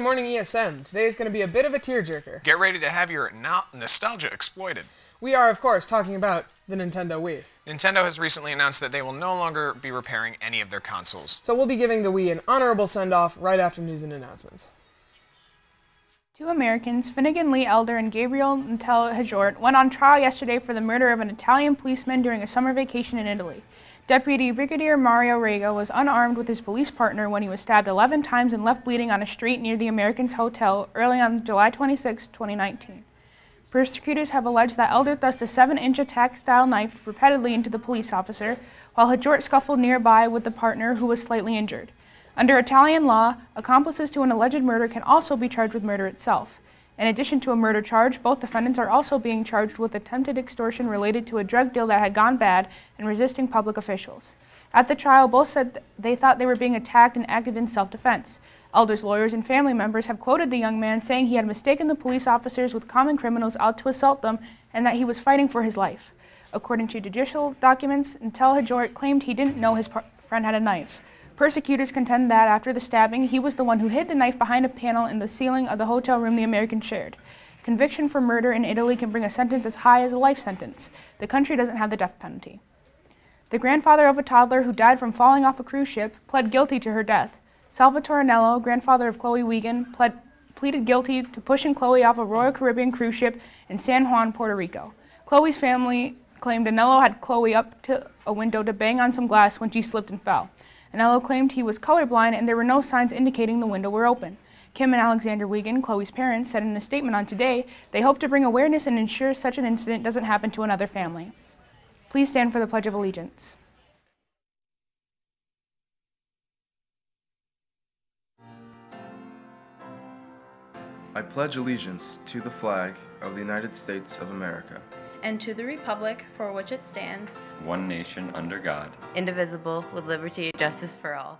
Good morning, ESM. Today is going to be a bit of a tearjerker. Get ready to have your no- nostalgia exploited. We are, of course, talking about the Nintendo Wii. Nintendo has recently announced that they will no longer be repairing any of their consoles. So we'll be giving the Wii an honorable send off right after news and announcements. Two Americans, Finnegan Lee Elder and Gabriel Natale-Hjorth, went on trial yesterday for the murder of an Italian policeman during a summer vacation in Italy. Deputy Brigadier Mario Rega was unarmed with his police partner when he was stabbed 11 times and left bleeding on a street near the Americans Hotel early on July 26, 2019. Prosecutors have alleged that Elder thrust a 7 inch attack style knife repeatedly into the police officer, while Hjorth scuffled nearby with the partner who was slightly injured. Under Italian law, accomplices to an alleged murder can also be charged with murder itself. In addition to a murder charge, both defendants are also being charged with attempted extortion related to a drug deal that had gone bad and resisting public officials. At the trial, both said they thought they were being attacked and acted in self defense. Elder's lawyers and family members have quoted the young man saying he had mistaken the police officers with common criminals out to assault them and that he was fighting for his life. According to judicial documents, Natale-Hjorth claimed he didn't know his friend had a knife. Persecutors contend that after the stabbing, he was the one who hid the knife behind a panel in the ceiling of the hotel room the American shared. Conviction for murder in Italy can bring a sentence as high as a life sentence. The country doesn't have the death penalty. The grandfather of a toddler who died from falling off a cruise ship pled guilty to her death. Salvatore Anello, grandfather of Chloe Wiegand, pled, pleaded guilty to pushing Chloe off a Royal Caribbean cruise ship in San Juan, Puerto Rico. Chloe's family claimed Anello had Chloe up to a window to bang on some glass when she slipped and fell. Anello claimed he was colorblind and there were no signs indicating the window were open. Kim and Alexander Wiegand, Chloe's parents, said in a statement on Today they hope to bring awareness and ensure such an incident doesn't happen to another family. Please stand for the Pledge of Allegiance. I pledge allegiance to the flag of the United States of America and to the republic for which it stands, one nation under God, indivisible, with liberty and justice for all.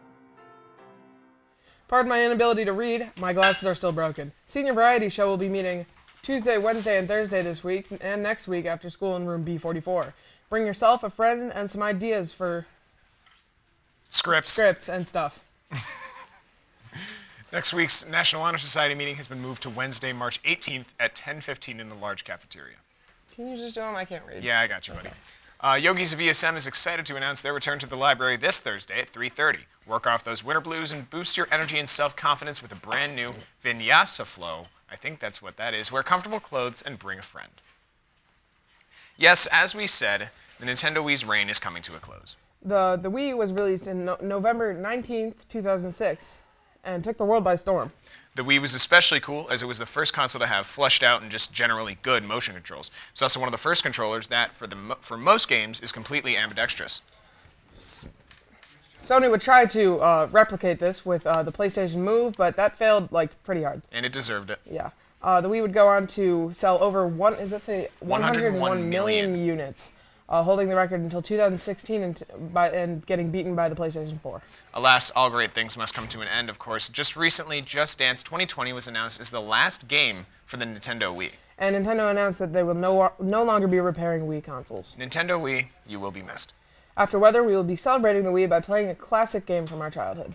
Pardon my inability to read, my glasses are still broken. Senior Variety Show will be meeting Tuesday, Wednesday, and Thursday this week, and next week after school in room B44. Bring yourself, a friend, and some ideas for Scripts. scripts and stuff. Next week's National Honor Society meeting has been moved to Wednesday, March 18th at 10:15 in the large cafeteria. Can you just do them? I can't read. Yeah, I got you, buddy. Uh, Yogis of ESM is excited to announce their return to the library this Thursday at 3:30. Work off those winter blues and boost your energy and self-confidence with a brand new Vinyasa Flow. I think that's what that is. Wear comfortable clothes and bring a friend. Yes, as we said, the Nintendo Wii's reign is coming to a close. The the Wii was released in no- November 19th, 2006, and took the world by storm. The Wii was especially cool as it was the first console to have fleshed out and just generally good motion controls. It's also one of the first controllers that, for, the, for most games, is completely ambidextrous. Sony would try to uh, replicate this with uh, the PlayStation Move, but that failed like pretty hard. And it deserved it. Yeah. Uh, the Wii would go on to sell over one. Is that say 101 101 million, million. units, uh, holding the record until 2016 and, t- by, and getting beaten by the PlayStation 4. Alas, all great things must come to an end, of course. Just recently, Just Dance 2020 was announced as the last game for the Nintendo Wii. And Nintendo announced that they will no, no longer be repairing Wii consoles. Nintendo Wii, you will be missed. After weather, we will be celebrating the Wii by playing a classic game from our childhood.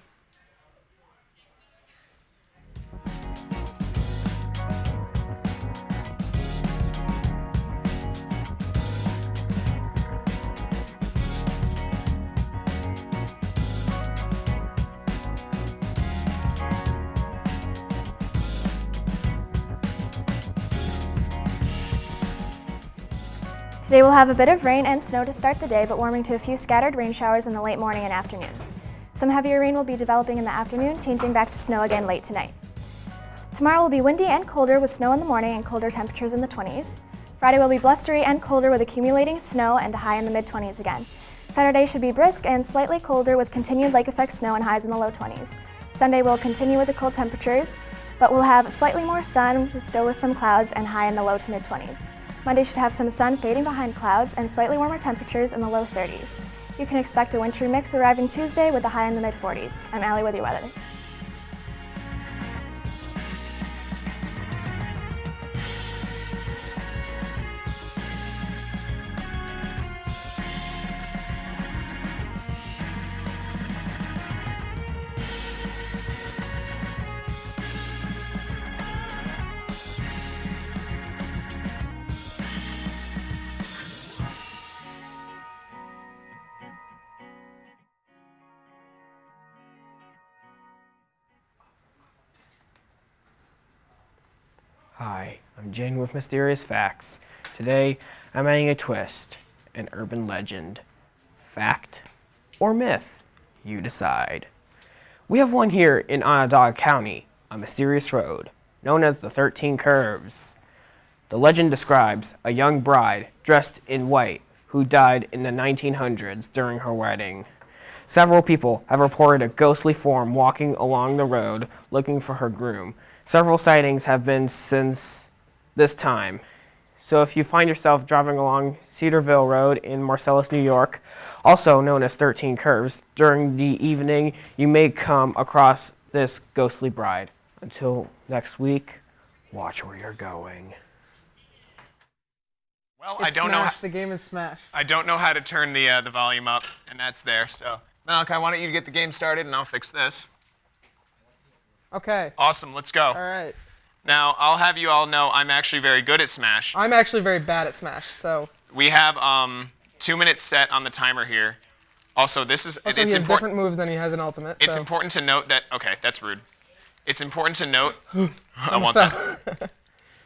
Today we'll have a bit of rain and snow to start the day, but warming to a few scattered rain showers in the late morning and afternoon. Some heavier rain will be developing in the afternoon, changing back to snow again late tonight. Tomorrow will be windy and colder with snow in the morning and colder temperatures in the 20s. Friday will be blustery and colder with accumulating snow and a high in the mid 20s again. Saturday should be brisk and slightly colder with continued lake effect snow and highs in the low 20s. Sunday will continue with the cold temperatures, but we'll have slightly more sun, still with some clouds and high in the low to mid 20s. Monday should have some sun fading behind clouds and slightly warmer temperatures in the low 30s. You can expect a wintry mix arriving Tuesday with a high in the mid 40s. I'm Allie with your weather. Hi, I'm Jane with Mysterious Facts. Today, I'm adding a twist, an urban legend. Fact or myth? You decide. We have one here in Onondaga County, a mysterious road, known as the 13 Curves. The legend describes a young bride dressed in white who died in the 1900s during her wedding. Several people have reported a ghostly form walking along the road looking for her groom. Several sightings have been since this time. So if you find yourself driving along Cedarvale Road in Marcellus, New York, also known as 13 Curves, during the evening you may come across this ghostly bride. Until next week, watch where you're going. Well, It's I don't know. How, The game is Smash. I don't know how to turn the uh, the volume up, and that's there. So, Malachi, why don't you to get the game started, and I'll fix this. Okay. Awesome. Let's go. All right. Now, I'll have you all know I'm actually very good at Smash. I'm actually very bad at Smash, so. We have um two minutes set on the timer here. Also, this is Also, it's he has important. different moves than he has in Ultimate. It's so. important to note that. Okay, that's rude. It's important to note. I want fell. that.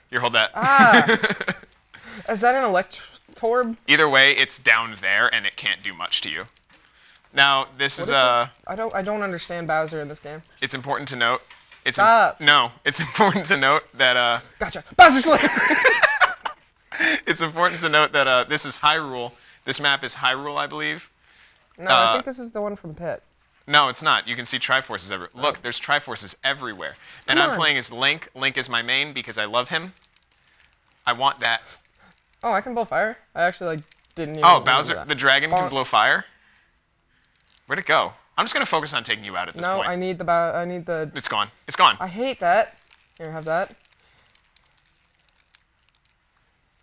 Here, hold that. Ah. Is that an Electorb? Either way, it's down there, and it can't do much to you. Now, this What is is uh. this? I don't. I don't understand Bowser in this game. It's important to note. It's im- no, it's important to note that uh. Gotcha. Bowser Slayer. It's important to note that uh, this is Hyrule. This map is Hyrule, I believe. no, I Uh, think this is the one from Pit. No, it's not. You can see Triforces everywhere. Look, there's Triforces everywhere. And Come I'm on. playing as Link. Link is my main because I love him. I want that. Oh, I can blow fire. I actually like didn't even. Oh, Bowser, the dragon can blow fire. Where'd it go? I'm just gonna focus on taking you out at this No, point. I need the. I need the. It's gone. It's gone. I hate that. Here, have that.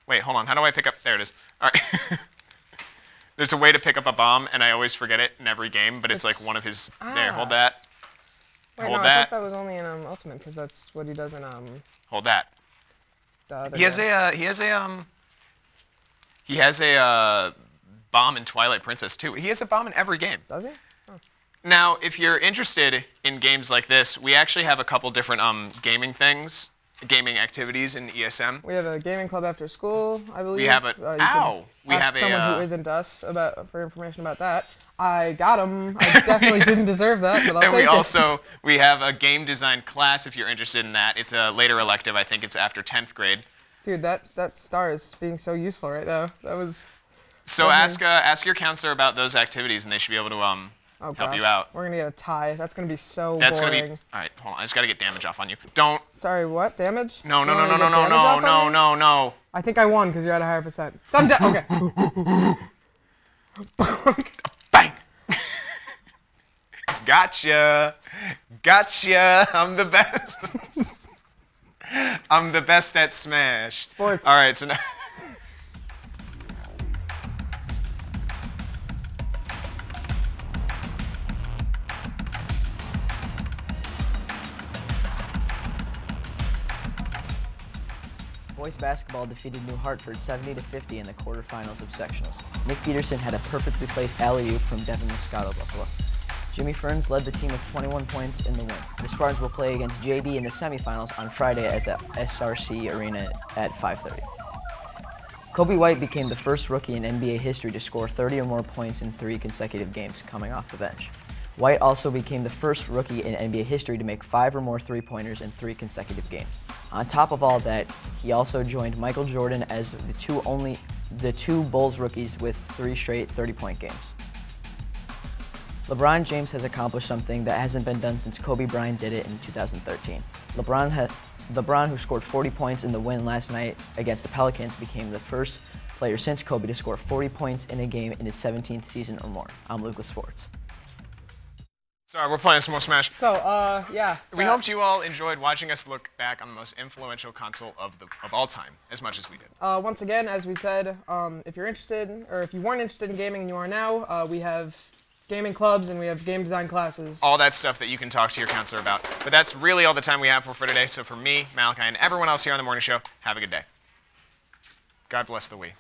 Wait, hold on. How do I pick up? There it is. All right. There's a way to pick up a bomb, and I always forget it in every game, but it's, like one of his. There, hold Ah. that. Wait, Hold no, I thought that was only in um, Ultimate because that's what he does in um. Hold that. He has a. Uh, he has a. Um. He has a uh, bomb in Twilight Princess too. He has a bomb in every game. Does he? Now, if you're interested in games like this, we actually have a couple different um gaming things, gaming activities in ESM. We have a gaming club after school, I believe. We have a- Uh, ow! We ask have a, someone uh, who isn't us about for information about that. I got him. I definitely didn't deserve that, but I'll and take we it. also we have a game design class if you're interested in that. It's a later elective. I think it's after 10th grade. Dude, that that star is being so useful right now. That was. So ask uh, ask your counselor about those activities, and they should be able to um Oh help you gosh, out. We're gonna get a tie. That's gonna be so That's boring. gonna be all right. Hold on, I just gotta get damage off on you. Don't. Sorry, what? Damage? No, no, no, no, no, no, no, no, no, no. I think I won because you're at a higher percent. So I'm dead. Okay. Bang. gotcha. Gotcha. I'm the best. I'm the best at Smash. Sports. All right, so now. Boys basketball defeated New Hartford 70 to 50 in the quarterfinals of sectionals. Nick Peterson had a perfectly placed alley-oop from Devin Moscato Buffalo. Jimmy Ferns led the team with 21 points in the win. The Spartans will play against JD in the semifinals on Friday at the SRC Arena at 5:30. Coby White became the first rookie in NBA history to score 30 or more points in three consecutive games coming off the bench. White also became the first rookie in NBA history to make five or more three-pointers in three consecutive games. On top of all that, he also joined Michael Jordan as the two only the two Bulls rookies with three straight 30-point games. LeBron James has accomplished something that hasn't been done since Kobe Bryant did it in 2013. LeBron, LeBron, who scored 40 points in the win last night against the Pelicans, became the first player since Kobe to score 40 points in a game in his 17th season or more. I'm Lucas Sports. Sorry, we're playing some more Smash. So, uh, yeah. We that- hoped you all enjoyed watching us look back on the most influential console of the of all time, as much as we did. Uh, once again, as we said, um, if you're interested, or if you weren't interested in gaming and you are now, uh, we have gaming clubs and we have game design classes. All that stuff that you can talk to your counselor about. But that's really all the time we have for, for today. So for me, Malachi, and everyone else here on the morning show, have a good day. God bless the Wii.